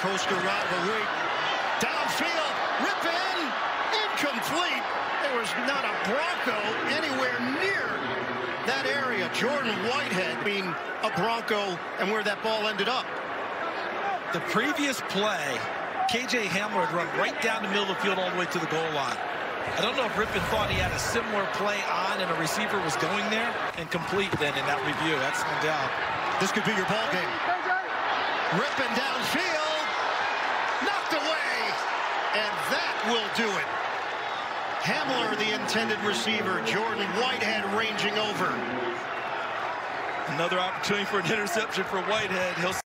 coaster rivalry. Downfield, Rypien, incomplete. There was not a Bronco anywhere near that area. Jordan Whitehead being a Bronco and where that ball ended up. The previous play, K.J. Hamler had run right down the middle of the field all the way to the goal line. I don't know if Rypien thought he had a similar play on and a receiver was going there and complete then in that review. That's no doubt. This could be your ball game. Rypien downfield, knocked away, and that will do it. Hamler, the intended receiver, Jordan Whitehead ranging over. Another opportunity for an interception for Whitehead. He'll